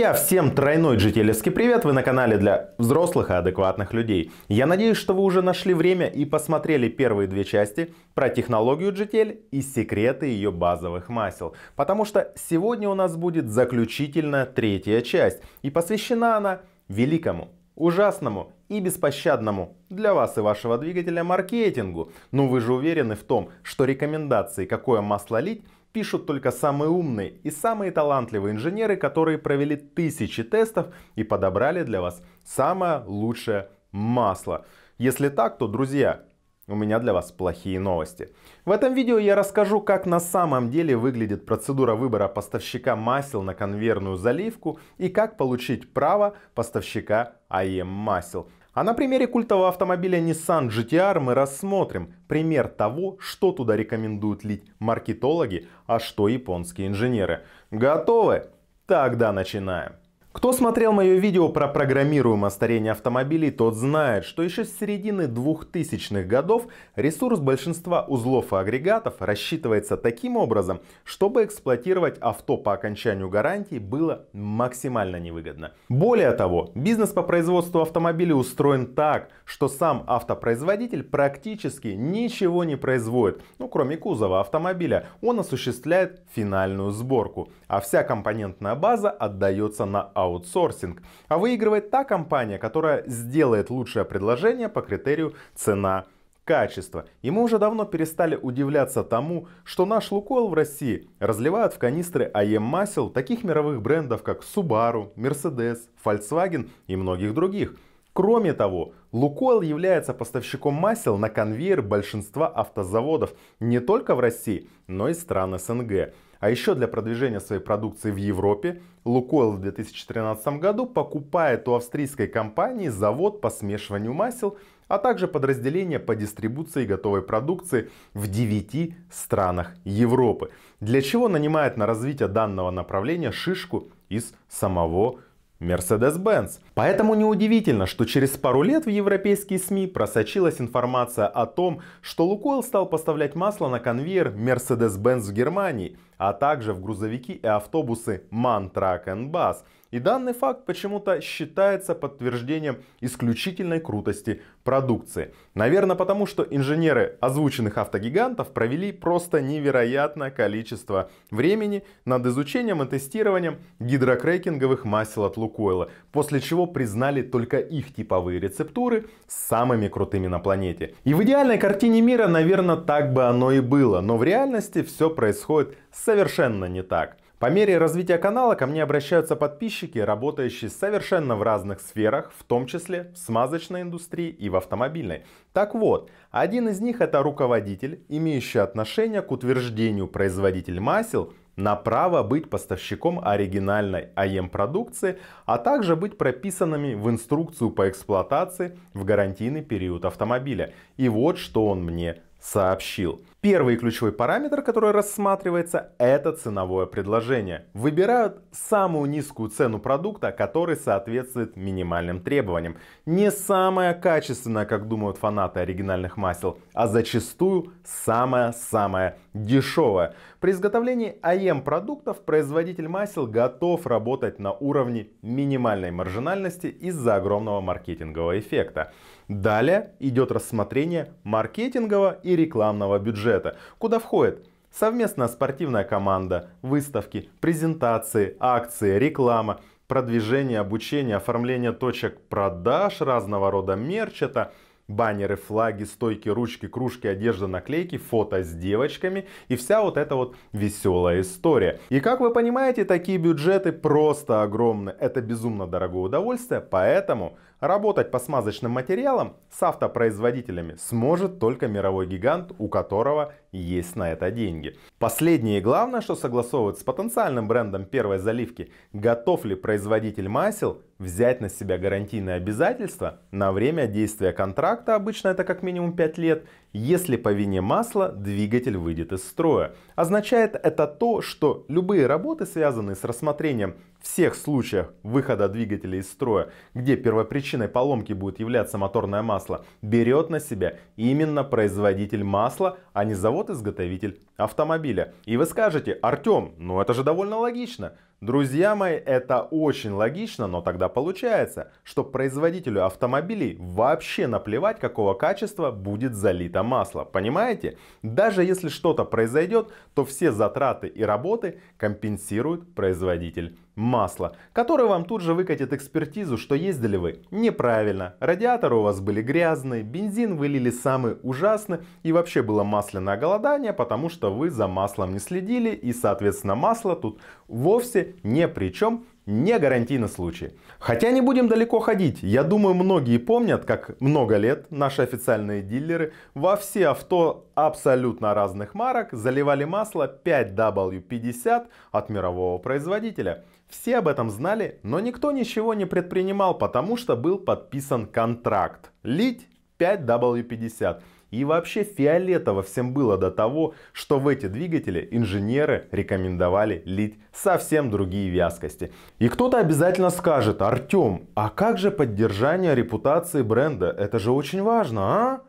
Друзья, всем тройной GTLевский привет! Вы на канале для взрослых и адекватных людей. Я надеюсь, что вы уже нашли время и посмотрели первые две части про технологию GTL и секреты ее базовых масел. Потому что сегодня у нас будет заключительная третья часть. И посвящена она великому, ужасному и беспощадному для вас и вашего двигателя маркетингу. Но вы же уверены в том, что рекомендации, какое масло лить, пишут только самые умные и самые талантливые инженеры, которые провели тысячи тестов и подобрали для вас самое лучшее масло. Если так, то, друзья, у меня для вас плохие новости. В этом видео я расскажу, как на самом деле выглядит процедура выбора поставщика масел на конвейерную заливку и как получить право поставщика АЕМ масел. А на примере культового автомобиля Nissan GTR мы рассмотрим пример того, что туда рекомендуют лить маркетологи, а что японские инженеры. Готовы? Тогда начинаем. Кто смотрел мое видео про программируемое старение автомобилей, тот знает, что еще с середины 2000-х годов ресурс большинства узлов и агрегатов рассчитывается таким образом, чтобы эксплуатировать авто по окончанию гарантии было максимально невыгодно. Более того, бизнес по производству автомобилей устроен так, что сам автопроизводитель практически ничего не производит, ну кроме кузова автомобиля, он осуществляет финальную сборку, а вся компонентная база отдается на аутсорсинг. А выигрывает та компания, которая сделает лучшее предложение по критерию цена качество. И мы уже давно перестали удивляться тому, что наш Лукойл в России разливают в канистры АЕМ масел таких мировых брендов, как Subaru, Mercedes, Volkswagen и многих других. Кроме того, Лукойл является поставщиком масел на конвейер большинства автозаводов не только в России, но и стран СНГ. А еще для продвижения своей продукции в Европе Лукойл в 2013 году покупает у австрийской компании завод по смешиванию масел, а также подразделение по дистрибуции готовой продукции в 9 странах Европы. Для чего нанимает на развитие данного направления шишку из самого Mercedes-Benz. Поэтому неудивительно, что через пару лет в европейские СМИ просочилась информация о том, что Лукойл стал поставлять масло на конвейер Mercedes-Benz в Германии, а также в грузовики и автобусы MAN Truck Bus – и данный факт почему-то считается подтверждением исключительной крутости продукции. Наверное, потому что инженеры озвученных автогигантов провели просто невероятное количество времени над изучением и тестированием гидрокрекинговых масел от Лукойла, после чего признали только их типовые рецептуры самыми крутыми на планете. И в идеальной картине мира, наверное, так бы оно и было, но в реальности все происходит совершенно не так. По мере развития канала ко мне обращаются подписчики, работающие совершенно в разных сферах, в том числе в смазочной индустрии и в автомобильной. Так вот, один из них это руководитель, имеющий отношение к утверждению производитель масел на право быть поставщиком оригинальной АЕМ продукции, а также быть прописанными в инструкцию по эксплуатации в гарантийный период автомобиля. И вот что он мне сообщил. Первый ключевой параметр, который рассматривается, это ценовое предложение. Выбирают самую низкую цену продукта, который соответствует минимальным требованиям. Не самая качественная, как думают фанаты оригинальных масел, а зачастую самая-самая дешевая. При изготовлении АЕМ продуктов производитель масел готов работать на уровне минимальной маржинальности из-за огромного маркетингового эффекта. Далее идет рассмотрение маркетингового и рекламного бюджета, куда входит совместная спортивная команда, выставки, презентации, акции, реклама, продвижение, обучение, оформление точек продаж, разного рода мерчета – баннеры, флаги, стойки, ручки, кружки, одежда, наклейки, фото с девочками и вся вот эта вот веселая история. И как вы понимаете, такие бюджеты просто огромны. Это безумно дорогое удовольствие, поэтому работать по смазочным материалам с автопроизводителями сможет только мировой гигант, у которого есть на это деньги. Последнее и главное, что согласовывают с потенциальным брендом первой заливки, готов ли производитель масел взять на себя гарантийные обязательства на время действия контракта, обычно это как минимум 5 лет, если по вине масла двигатель выйдет из строя. Означает это то, что любые работы, связанные с рассмотрением всех случаях выхода двигателя из строя, где первопричиной поломки будет являться моторное масло, берет на себя именно производитель масла, а не завод-изготовитель автомобиля. И вы скажете, Артем, ну это же довольно логично. Друзья мои, это очень логично, но тогда получается, что производителю автомобилей вообще наплевать, какого качества будет залито масло. Понимаете? Даже если что-то произойдет, то все затраты и работы компенсирует производитель масла, который вам тут же выкатит экспертизу, что ездили вы неправильно, радиаторы у вас были грязные, бензин вылили самый ужасный и вообще было масляное голодание, потому что вы за маслом не следили и соответственно масло тут вовсе не при чем, не гарантийный случай. Хотя не будем далеко ходить. Я думаю, многие помнят, как много лет наши официальные дилеры во все авто абсолютно разных марок заливали масло 5W50 от мирового производителя. Все об этом знали, но никто ничего не предпринимал, потому что был подписан контракт. Лить 5W50. И вообще фиолетово всем было до того, что в эти двигатели инженеры рекомендовали лить совсем другие вязкости. И кто-то обязательно скажет, Артем, а как же поддержание репутации бренда? Это же очень важно, а?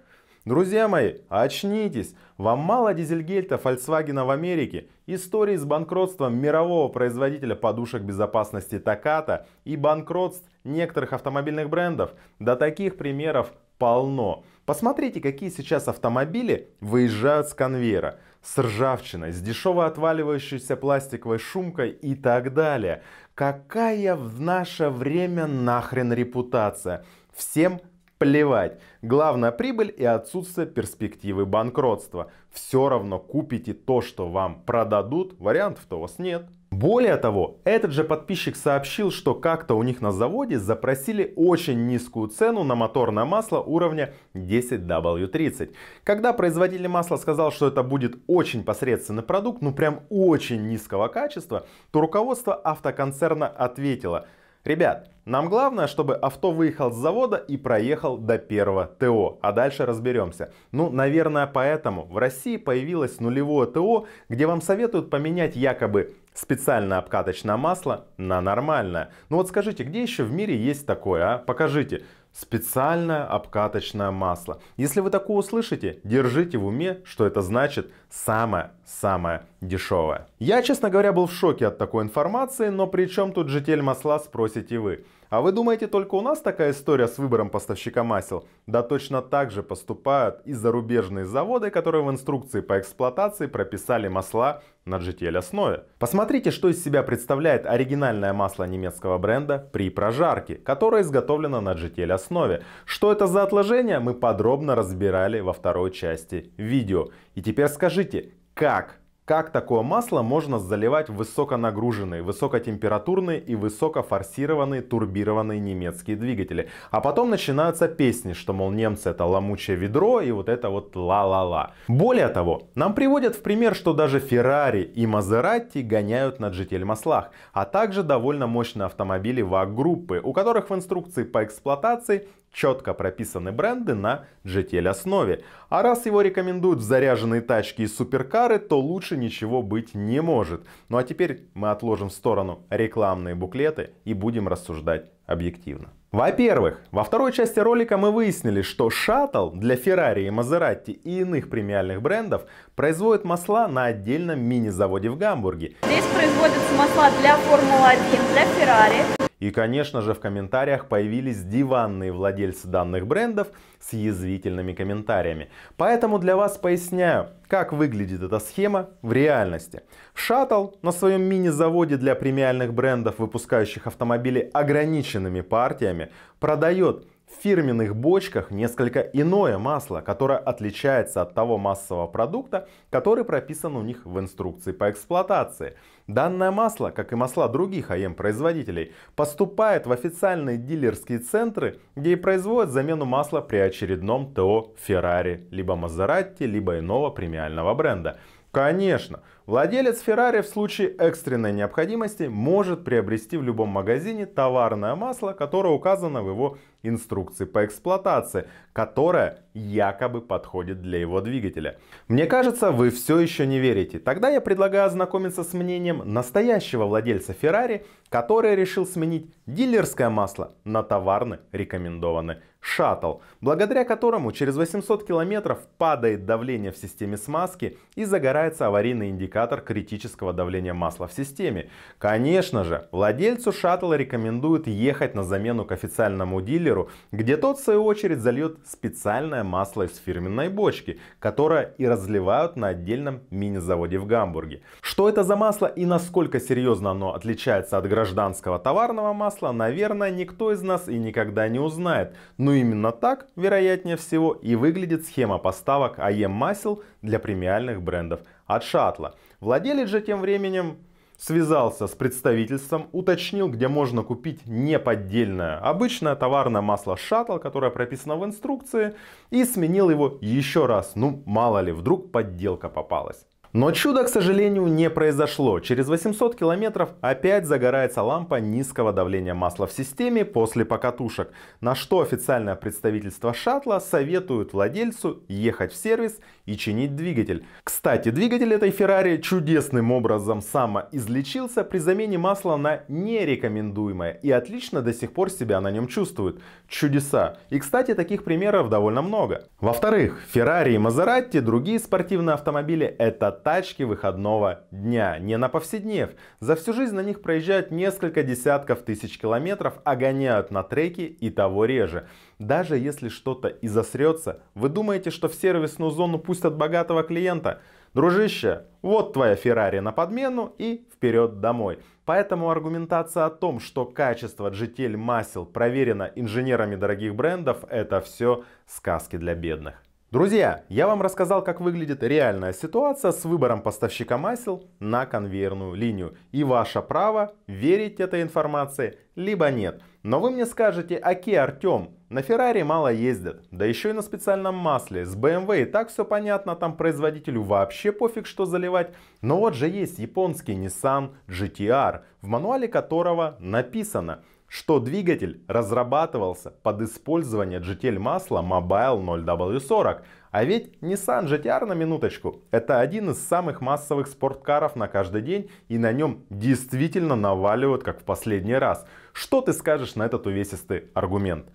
Друзья мои, очнитесь! Вам мало дизельгельта Volkswagen в Америке, истории с банкротством мирового производителя подушек безопасности Takata и банкротств некоторых автомобильных брендов? До таких примеров полно. Посмотрите, какие сейчас автомобили выезжают с конвейера. С ржавчиной, с дешево отваливающейся пластиковой шумкой и так далее. Какая в наше время нахрен репутация? Всем плевать. Главная прибыль и отсутствие перспективы банкротства. Все равно купите то, что вам продадут, вариантов-то у вас нет. Более того, этот же подписчик сообщил, что как-то у них на заводе запросили очень низкую цену на моторное масло уровня 10W30. Когда производитель масла сказал, что это будет очень посредственный продукт, ну прям очень низкого качества, то руководство автоконцерна ответило – Ребят, нам главное, чтобы авто выехал с завода и проехал до первого ТО, а дальше разберемся. Ну, наверное, поэтому в России появилось нулевое ТО, где вам советуют поменять якобы специальное обкаточное масло на нормальное. Ну вот скажите, где еще в мире есть такое, а? Покажите специальное обкаточное масло. Если вы такое услышите, держите в уме, что это значит самое-самое дешевое. Я, честно говоря, был в шоке от такой информации, но при чем тут житель масла, спросите вы. А вы думаете, только у нас такая история с выбором поставщика масел? Да точно так же поступают и зарубежные заводы, которые в инструкции по эксплуатации прописали масла на GTL основе. Посмотрите, что из себя представляет оригинальное масло немецкого бренда при прожарке, которое изготовлено на GTL основе. Что это за отложение, мы подробно разбирали во второй части видео. И теперь скажите, как как такое масло можно заливать в высоконагруженные, высокотемпературные и высокофорсированные турбированные немецкие двигатели. А потом начинаются песни, что мол немцы это ломучее ведро и вот это вот ла-ла-ла. Более того, нам приводят в пример, что даже Ferrari и Maserati гоняют на GTL маслах, а также довольно мощные автомобили ВАГ-группы, у которых в инструкции по эксплуатации четко прописаны бренды на GTL основе. А раз его рекомендуют в заряженные тачки и суперкары, то лучше ничего быть не может. Ну а теперь мы отложим в сторону рекламные буклеты и будем рассуждать объективно. Во-первых, во второй части ролика мы выяснили, что Shuttle для Ferrari и Maserati и иных премиальных брендов производит масла на отдельном мини-заводе в Гамбурге. Здесь производятся масла для Формулы-1, для Ferrari, и, конечно же, в комментариях появились диванные владельцы данных брендов с язвительными комментариями. Поэтому для вас поясняю, как выглядит эта схема в реальности. Shuttle на своем мини-заводе для премиальных брендов, выпускающих автомобили ограниченными партиями, продает в фирменных бочках несколько иное масло, которое отличается от того массового продукта, который прописан у них в инструкции по эксплуатации. Данное масло, как и масла других АМ-производителей, поступает в официальные дилерские центры, где и производят замену масла при очередном ТО Ferrari, либо Maserati, либо иного премиального бренда. Конечно, владелец Ferrari в случае экстренной необходимости может приобрести в любом магазине товарное масло, которое указано в его инструкции по эксплуатации, которая якобы подходит для его двигателя. Мне кажется, вы все еще не верите. Тогда я предлагаю ознакомиться с мнением настоящего владельца Ferrari, который решил сменить дилерское масло на товарно рекомендованный шаттл, благодаря которому через 800 километров падает давление в системе смазки и загорается аварийный индикатор критического давления масла в системе. Конечно же, владельцу шаттла рекомендуют ехать на замену к официальному дилеру, где тот в свою очередь зальет специальное масло из фирменной бочки, которое и разливают на отдельном мини-заводе в Гамбурге. Что это за масло и насколько серьезно оно отличается от гражданского товарного масла, наверное, никто из нас и никогда не узнает. Но но именно так, вероятнее всего, и выглядит схема поставок АЕМ масел для премиальных брендов от шаттла. Владелец же тем временем связался с представительством, уточнил, где можно купить неподдельное обычное товарное масло шаттл, которое прописано в инструкции, и сменил его еще раз. Ну, мало ли, вдруг подделка попалась. Но чудо, к сожалению, не произошло. Через 800 километров опять загорается лампа низкого давления масла в системе после покатушек, на что официальное представительство шаттла советует владельцу ехать в сервис и чинить двигатель. Кстати, двигатель этой Феррари чудесным образом самоизлечился при замене масла на нерекомендуемое и отлично до сих пор себя на нем чувствует. Чудеса. И, кстати, таких примеров довольно много. Во-вторых, Феррари и Мазератти, другие спортивные автомобили, это тачки выходного дня, не на повседнев. За всю жизнь на них проезжают несколько десятков тысяч километров, а гоняют на треке и того реже. Даже если что-то и засрется, вы думаете, что в сервисную зону пустят богатого клиента? Дружище, вот твоя Феррари на подмену и вперед домой. Поэтому аргументация о том, что качество GTL масел проверено инженерами дорогих брендов, это все сказки для бедных. Друзья, я вам рассказал, как выглядит реальная ситуация с выбором поставщика масел на конвейерную линию. И ваше право верить этой информации, либо нет. Но вы мне скажете, окей, Артем, на Феррари мало ездят, да еще и на специальном масле. С BMW и так все понятно, там производителю вообще пофиг, что заливать. Но вот же есть японский Nissan GTR, в мануале которого написано – что двигатель разрабатывался под использование GTL масла Mobile 0W40. А ведь Nissan GTR на минуточку, это один из самых массовых спорткаров на каждый день и на нем действительно наваливают как в последний раз. Что ты скажешь на этот увесистый аргумент?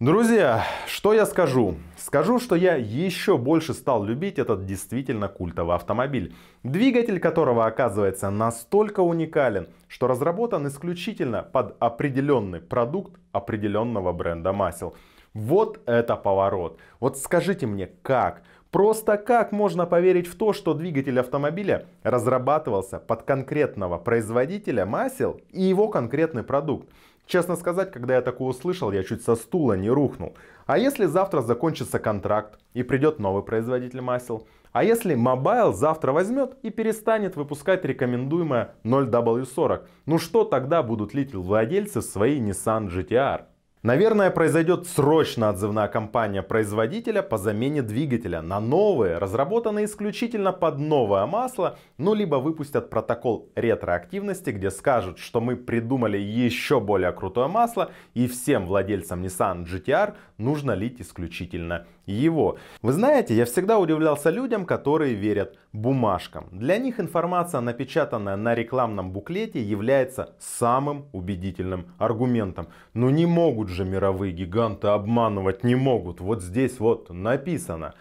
Друзья, что я скажу? Скажу, что я еще больше стал любить этот действительно культовый автомобиль. Двигатель которого оказывается настолько уникален, что разработан исключительно под определенный продукт определенного бренда масел. Вот это поворот. Вот скажите мне, как? Просто как можно поверить в то, что двигатель автомобиля разрабатывался под конкретного производителя масел и его конкретный продукт? Честно сказать, когда я такое услышал, я чуть со стула не рухнул. А если завтра закончится контракт и придет новый производитель масел? А если Mobile завтра возьмет и перестанет выпускать рекомендуемое 0W40? Ну что тогда будут лить владельцы в свои Nissan GTR? Наверное, произойдет срочно отзывная кампания производителя по замене двигателя на новые, разработанные исключительно под новое масло, ну либо выпустят протокол ретроактивности, где скажут, что мы придумали еще более крутое масло и всем владельцам Nissan GTR нужно лить исключительно его. Вы знаете, я всегда удивлялся людям, которые верят бумажкам. Для них информация, напечатанная на рекламном буклете, является самым убедительным аргументом. Но не могут же мировые гиганты обманывать, не могут. Вот здесь вот написано.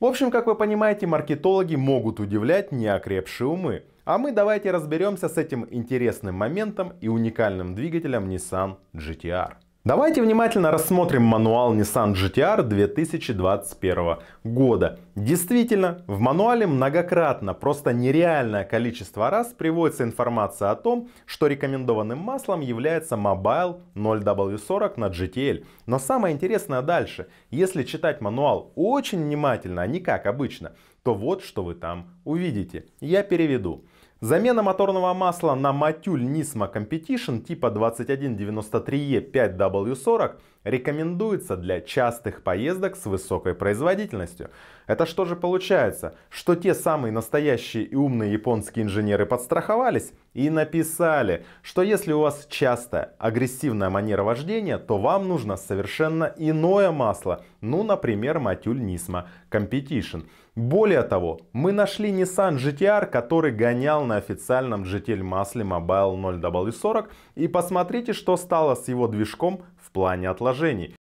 В общем, как вы понимаете, маркетологи могут удивлять неокрепшие умы. А мы давайте разберемся с этим интересным моментом и уникальным двигателем Nissan GTR. Давайте внимательно рассмотрим мануал Nissan GTR 2021 года. Действительно, в мануале многократно, просто нереальное количество раз приводится информация о том, что рекомендованным маслом является Mobile 0W40 на GTL. Но самое интересное дальше. Если читать мануал очень внимательно, а не как обычно, то вот что вы там увидите. Я переведу. Замена моторного масла на Матюль Nismo Competition типа 2193E 5W40 рекомендуется для частых поездок с высокой производительностью. Это что же получается? Что те самые настоящие и умные японские инженеры подстраховались и написали, что если у вас частая агрессивная манера вождения, то вам нужно совершенно иное масло. Ну, например, Матюль Нисма Competition. Более того, мы нашли Nissan GTR, который гонял на официальном GTL масле Mobile 0W40 и посмотрите, что стало с его движком плане отложений.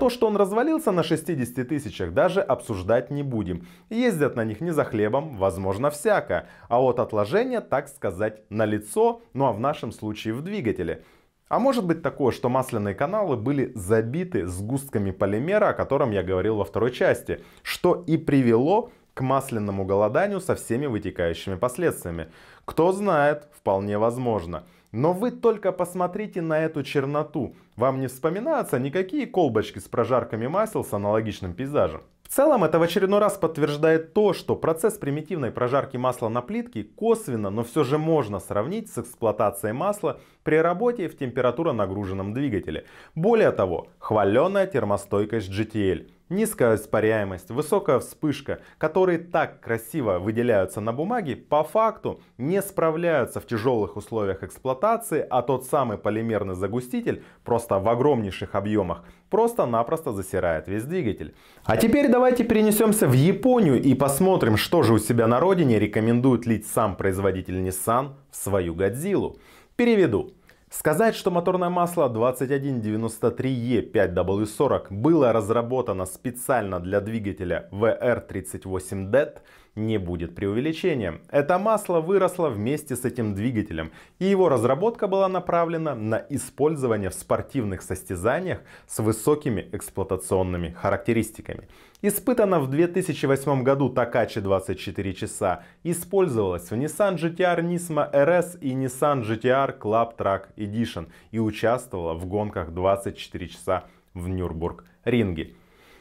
То, что он развалился на 60 тысячах, даже обсуждать не будем. Ездят на них не за хлебом, возможно всяко. А вот отложения, так сказать, на лицо, ну а в нашем случае в двигателе. А может быть такое, что масляные каналы были забиты сгустками полимера, о котором я говорил во второй части, что и привело к масляному голоданию со всеми вытекающими последствиями. Кто знает, вполне возможно. Но вы только посмотрите на эту черноту. Вам не вспоминаются никакие колбочки с прожарками масел с аналогичным пейзажем. В целом это в очередной раз подтверждает то, что процесс примитивной прожарки масла на плитке косвенно, но все же можно сравнить с эксплуатацией масла при работе в температура нагруженном двигателе. Более того, хваленая термостойкость GTL низкая испаряемость, высокая вспышка, которые так красиво выделяются на бумаге, по факту не справляются в тяжелых условиях эксплуатации, а тот самый полимерный загуститель просто в огромнейших объемах просто-напросто засирает весь двигатель. А теперь давайте перенесемся в Японию и посмотрим, что же у себя на родине рекомендует лить сам производитель Nissan в свою Годзиллу. Переведу. Сказать, что моторное масло 2193E5W40 было разработано специально для двигателя VR38DET не будет преувеличением. Это масло выросло вместе с этим двигателем, и его разработка была направлена на использование в спортивных состязаниях с высокими эксплуатационными характеристиками. Испытана в 2008 году Takачи 24 часа, использовалась в Nissan GTR Nismo RS и Nissan GTR Club Track Edition и участвовала в гонках 24 часа в Нюрбург ринге.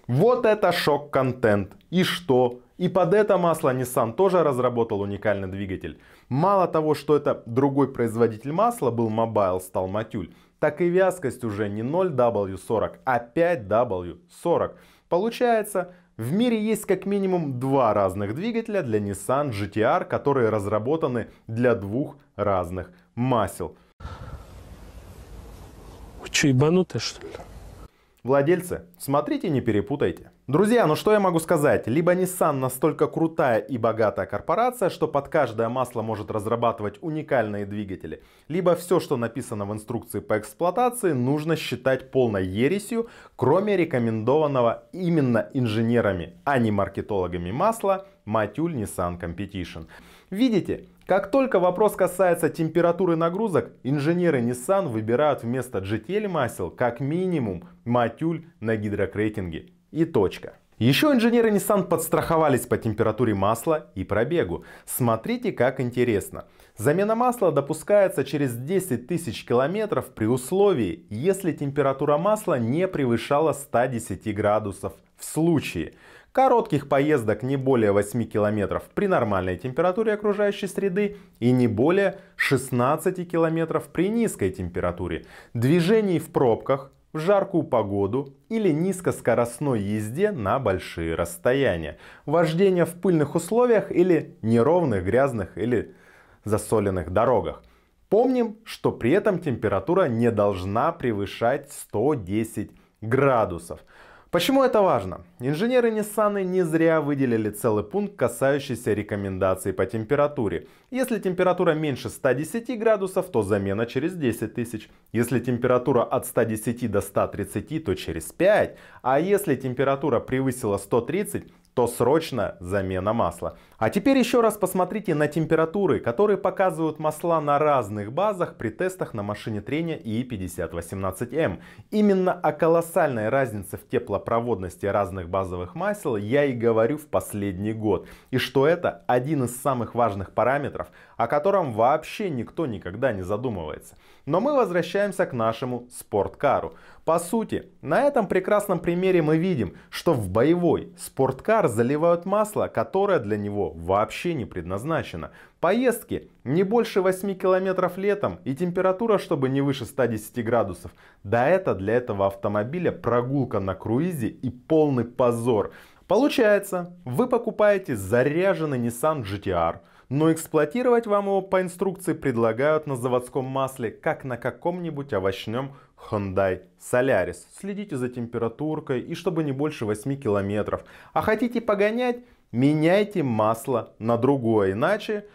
Вот это шок-контент. И что? И под это масло Nissan тоже разработал уникальный двигатель. Мало того, что это другой производитель масла был Mobile, стал Матюль, так и вязкость уже не 0W40, а 5W40. Получается, в мире есть как минимум два разных двигателя для Nissan GTR, которые разработаны для двух разных масел. Вы что, ебанутые что ли? Владельцы, смотрите, не перепутайте. Друзья, ну что я могу сказать? Либо Nissan настолько крутая и богатая корпорация, что под каждое масло может разрабатывать уникальные двигатели. Либо все, что написано в инструкции по эксплуатации, нужно считать полной ересью, кроме рекомендованного именно инженерами, а не маркетологами масла Матюль Nissan Competition. Видите, как только вопрос касается температуры нагрузок, инженеры Nissan выбирают вместо GTL масел как минимум матюль на гидрокрейтинге. И точка. Еще инженеры Nissan подстраховались по температуре масла и пробегу. Смотрите, как интересно. Замена масла допускается через 10 тысяч километров при условии, если температура масла не превышала 110 градусов в случае, коротких поездок не более 8 километров при нормальной температуре окружающей среды и не более 16 километров при низкой температуре, движений в пробках, в жаркую погоду или низкоскоростной езде на большие расстояния, вождение в пыльных условиях или неровных, грязных или засоленных дорогах. Помним, что при этом температура не должна превышать 110 градусов. Почему это важно? Инженеры Nissan не зря выделили целый пункт, касающийся рекомендаций по температуре. Если температура меньше 110 градусов, то замена через 10 тысяч. Если температура от 110 до 130, то через 5. А если температура превысила 130, то срочно замена масла. А теперь еще раз посмотрите на температуры, которые показывают масла на разных базах при тестах на машине трения И5018М. Именно о колоссальной разнице в теплопроводности разных базовых масел я и говорю в последний год. И что это один из самых важных параметров, о котором вообще никто никогда не задумывается. Но мы возвращаемся к нашему спорткару. По сути, на этом прекрасном примере мы видим, что в боевой спорткар заливают масло, которое для него вообще не предназначено. Поездки не больше 8 километров летом и температура, чтобы не выше 110 градусов. Да это для этого автомобиля прогулка на круизе и полный позор. Получается, вы покупаете заряженный Nissan GTR, но эксплуатировать вам его по инструкции предлагают на заводском масле, как на каком-нибудь овощном Hyundai Solaris. Следите за температуркой и чтобы не больше 8 километров. А хотите погонять? Меняйте масло на другое, иначе...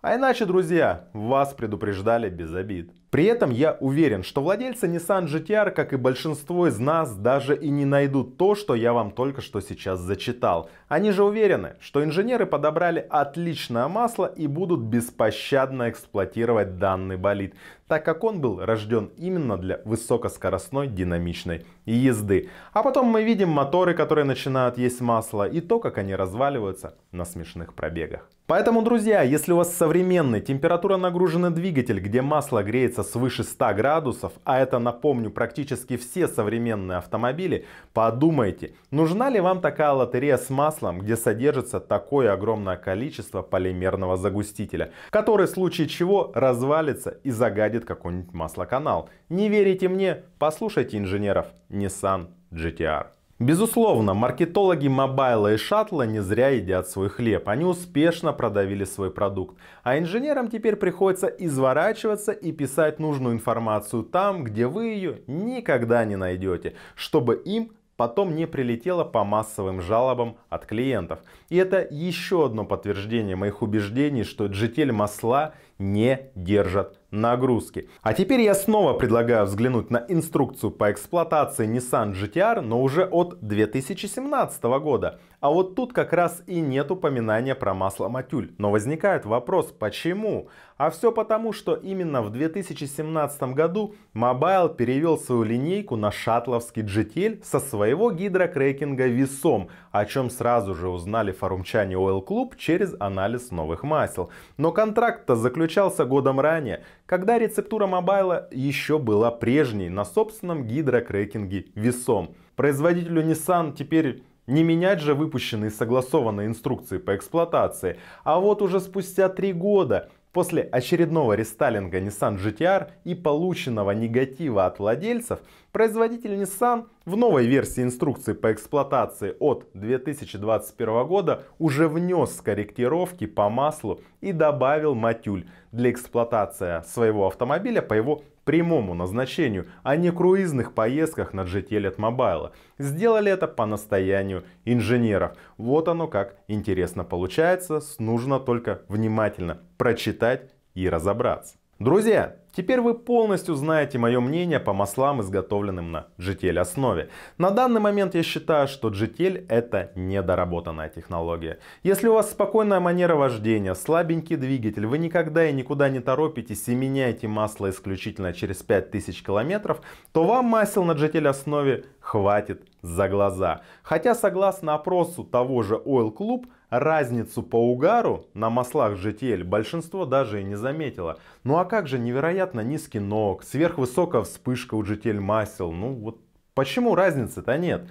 А иначе, друзья, вас предупреждали без обид. При этом я уверен, что владельцы Nissan GTR, как и большинство из нас, даже и не найдут то, что я вам только что сейчас зачитал. Они же уверены, что инженеры подобрали отличное масло и будут беспощадно эксплуатировать данный болид, так как он был рожден именно для высокоскоростной динамичной езды. А потом мы видим моторы, которые начинают есть масло и то, как они разваливаются на смешных пробегах. Поэтому, друзья, если у вас современный температура нагруженный двигатель, где масло греется находится свыше 100 градусов, а это, напомню, практически все современные автомобили, подумайте, нужна ли вам такая лотерея с маслом, где содержится такое огромное количество полимерного загустителя, который в случае чего развалится и загадит какой-нибудь маслоканал. Не верите мне? Послушайте инженеров Nissan GTR. Безусловно, маркетологи мобайла и шаттла не зря едят свой хлеб. Они успешно продавили свой продукт. А инженерам теперь приходится изворачиваться и писать нужную информацию там, где вы ее никогда не найдете, чтобы им потом не прилетело по массовым жалобам от клиентов. И это еще одно подтверждение моих убеждений, что GTL масла не держат нагрузки. А теперь я снова предлагаю взглянуть на инструкцию по эксплуатации Nissan GTR, но уже от 2017 года. А вот тут как раз и нет упоминания про масло Матюль. Но возникает вопрос, почему? А все потому, что именно в 2017 году Mobile перевел свою линейку на шаттловский GTL со своего гидрокрекинга весом, о чем сразу же узнали форумчане Oil Club через анализ новых масел. Но контракт-то заключался годом ранее, когда рецептура мобайла еще была прежней на собственном гидрокрекинге весом. Производителю Nissan теперь не менять же выпущенные согласованные инструкции по эксплуатации. А вот уже спустя три года После очередного рестайлинга Nissan GTR и полученного негатива от владельцев, производитель Nissan в новой версии инструкции по эксплуатации от 2021 года уже внес корректировки по маслу и добавил матюль для эксплуатации своего автомобиля по его прямому назначению, а не круизных поездках на GTL от Mobile. Сделали это по настоянию инженеров. Вот оно как интересно получается, нужно только внимательно прочитать и разобраться. Друзья, теперь вы полностью знаете мое мнение по маслам, изготовленным на GTL основе. На данный момент я считаю, что GTL это недоработанная технология. Если у вас спокойная манера вождения, слабенький двигатель, вы никогда и никуда не торопитесь и меняете масло исключительно через 5000 километров, то вам масел на GTL основе хватит за глаза. Хотя согласно опросу того же Oil Club, разницу по угару на маслах GTL большинство даже и не заметило. Ну а как же невероятно низкий ног, сверхвысокая вспышка у GTL масел. Ну вот почему разницы-то нет?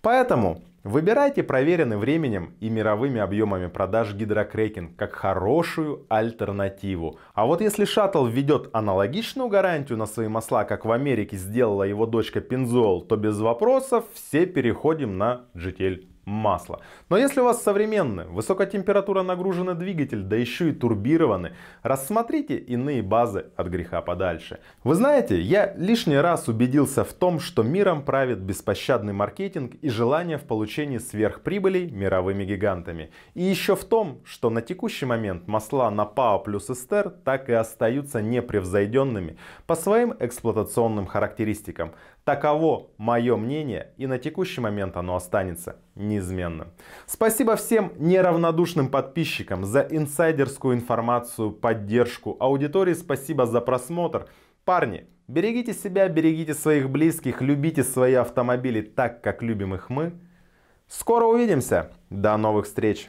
Поэтому выбирайте проверенный временем и мировыми объемами продаж гидрокрекинг как хорошую альтернативу. А вот если шаттл введет аналогичную гарантию на свои масла, как в Америке сделала его дочка Penzol, то без вопросов все переходим на GTL масла. Но если у вас современный, высокотемпература нагруженный двигатель, да еще и турбированный, рассмотрите иные базы от греха подальше. Вы знаете, я лишний раз убедился в том, что миром правит беспощадный маркетинг и желание в получении сверхприбылей мировыми гигантами. И еще в том, что на текущий момент масла на ПАО плюс эстер так и остаются непревзойденными по своим эксплуатационным характеристикам. Таково мое мнение, и на текущий момент оно останется неизменным. Спасибо всем неравнодушным подписчикам за инсайдерскую информацию, поддержку аудитории. Спасибо за просмотр. Парни, берегите себя, берегите своих близких, любите свои автомобили так, как любим их мы. Скоро увидимся. До новых встреч.